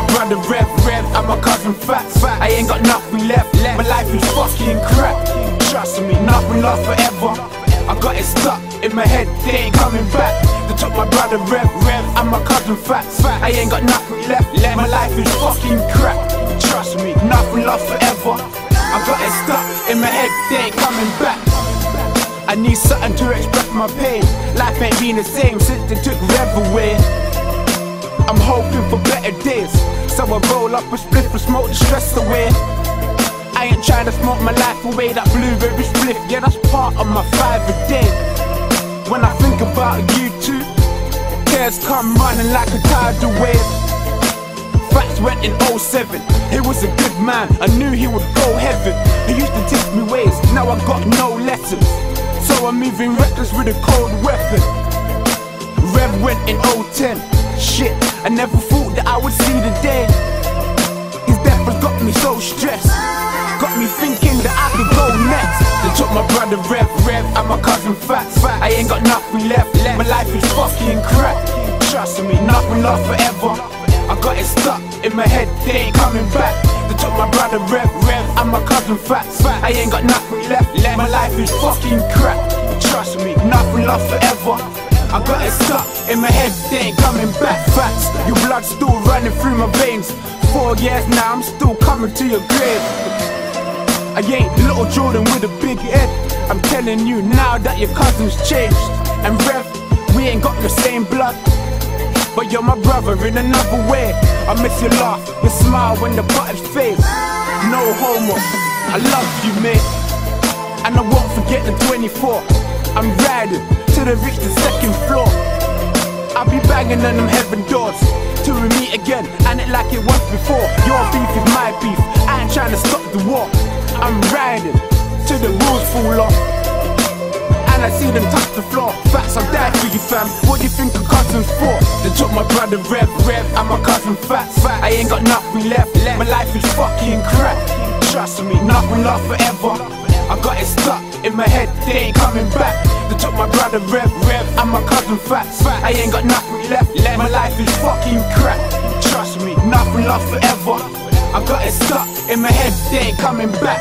brother Rev, Rev, and my cousin Fats. I ain't got nothing left, my life is fucking crap. Trust me, nothing lasts forever. I got it stuck in my head, they ain't coming back. They took my brother Rev, Rev, and my cousin Fats. I ain't got nothing left, my life is fucking crap. Trust me, nothing lasts forever. I got it stuck in my head, they ain't coming back. I need something to express my pain. Life ain't been the same since they took Rev away. I'm hoping for better days. So I roll up a spliff and smoke the stress away. I ain't trying to smoke my life away, that blueberry spliff, yeah, that's part of my five a day. When I think about you two, tears come running like a tidal wave. Fats went in 07, he was a good man, I knew he would go heaven. He used to teach me ways, now I got no lessons. So I'm moving reckless with a cold weapon. Rev went in 010, shit, I never thought that I would see the day. His death has got me so stressed. Got me thinking that I could go next. They took my brother Rev, Rev, and my cousin Fats. I ain't got nothing left, my life is fucking crap. Trust me, nothing lasts forever. I got it stuck in my head, they ain't coming back. They took my brother Rev, Rev, and my cousin Fats. I ain't got nothing left, my life is fucking crap. Trust me, nothing lasts forever. I got it stuck in my head, they ain't coming back. Fats, your blood still running through my veins. Four years now, I'm still coming to your grave. I ain't little Jordan with a big head. I'm telling you now that your cousin's changed. And Rev, we ain't got the same blood. But you're my brother in another way. I miss your laugh, your smile when the button fades. No homo, I love you, mate. And I won't forget the 24. I'm riding till I reach the second floor. I'll be banging on them heaven doors till we meet again, and it like it was before. Your beef is my beef. I ain't trying to stop the war. I'm riding till the wheels fall off. And I see them touch the floor. Fats, I'll die for you, fam. What do you think of cousins for? They took my brother Rev, Rev, and my cousin Fats. I ain't got nothing left. My life is fucking crap. Trust me, nothing lasts forever. I got it stuck in my head, they ain't coming back. They took my brother Rev, Rev, and my cousin Fats. I ain't got nothing left. My life is fucking crap. Trust me, nothing lasts forever. I got it stuck in my head, they ain't coming back.